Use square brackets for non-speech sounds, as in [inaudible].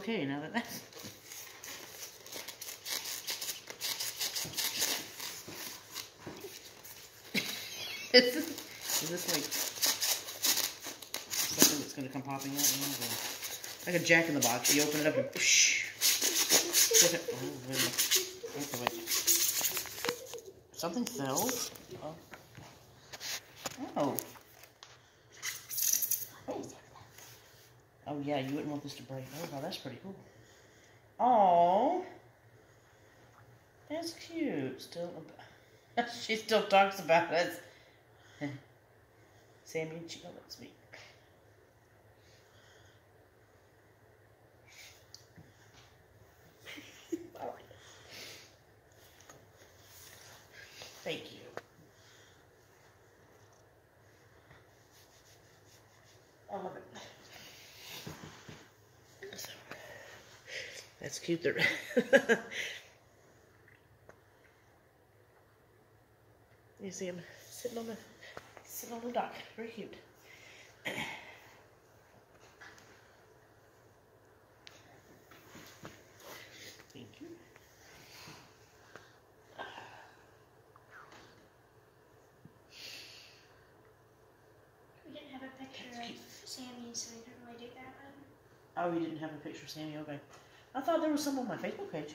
okay now that that's. [laughs] is, this, is this like something that's gonna come popping out? Like a jack in the box. You open it up and whoosh. Oh. Something fell. Oh. Oh. Oh yeah, you wouldn't want this to break. Oh, wow, that's pretty cool. Oh, that's cute. Still, [laughs] she still talks about it. [laughs] Sammy and Chico, that's me. Thank you. I love it. That's cute. There. [laughs] you see him sitting on the sitting on the dock. Very cute. Thank you. We didn't have a picture of. Sammy, so we couldn't really do that one. Oh, you didn't have a picture of Sammy? Okay. I thought there was some on my Facebook page.